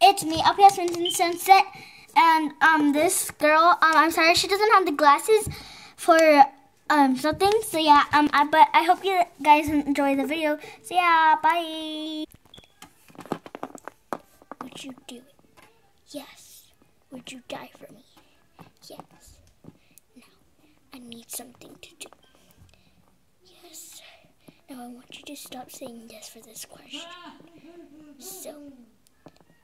it's me, LPS Winston Sunset, and um, this girl, um, I'm sorry she doesn't have the glasses for um something. So yeah, um, I, but I hope you guys enjoy the video. So yeah, bye. Would you do it? Yes. Would you die for me? Yes. Now, I need something to do. Yes. Now I want you to stop saying yes for this question. So,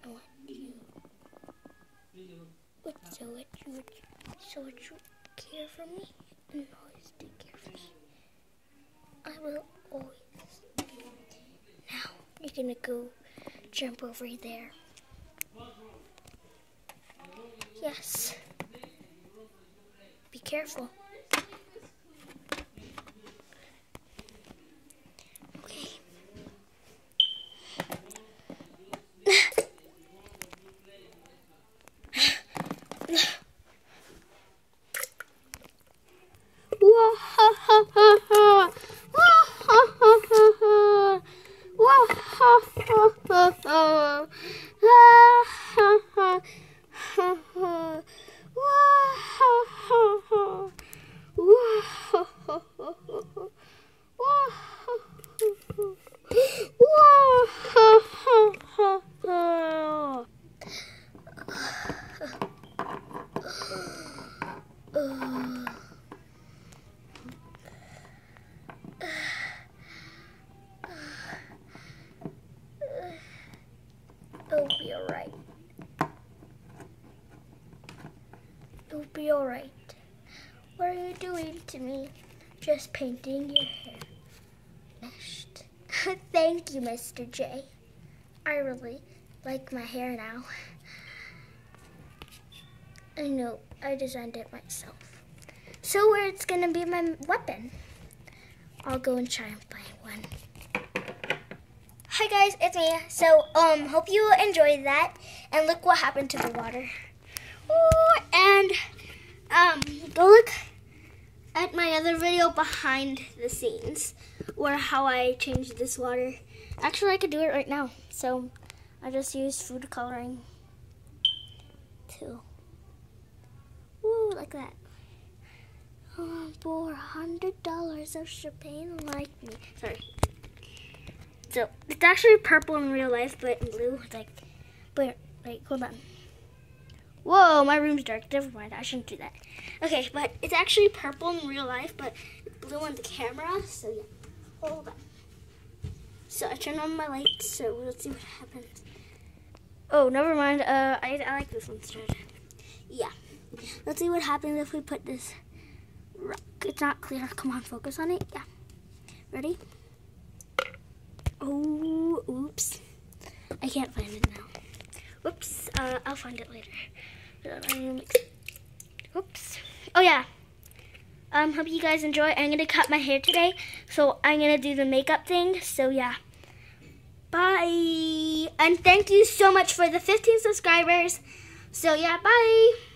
I want you. What, so what you would, so you care for me and always take care of me? I will always. Now you're gonna go jump over there. Yes. Be careful. Okay. Wah ha It'll be alright. What are you doing to me? Just painting your hair. Finished. Thank you, Mr. J. I really like my hair now. I know, I designed it myself. So where it's gonna be my weapon. I'll go and try and find one. Hi guys, it's me. So, um, hope you enjoyed that. And look what happened to the water. Ooh, and, um, go look at my other video behind the scenes, or how I changed this water. Actually, I could do it right now. So, I just used food coloring too. Ooh, like that. Oh, for a hundred dollars of champagne like me. Sorry. So it's actually purple in real life, but in blue, like, but like, hold on. Whoa, my room's dark. Never mind. I shouldn't do that. Okay, but it's actually purple in real life, but blue on the camera. So yeah, hold on. So I turn on my lights. So let's see what happens. Oh, never mind. Uh, I, I like this one instead. Yeah. Let's see what happens if we put this rock. It's not clear. Come on, focus on it. Yeah. Ready? Oh, oops. I can't find it now. Whoops. Uh, I'll find it later. Whoops. Oh, yeah. Um, hope you guys enjoy. I'm going to cut my hair today. So I'm going to do the makeup thing. So, yeah. Bye. And thank you so much for the 15 subscribers. So, yeah, bye.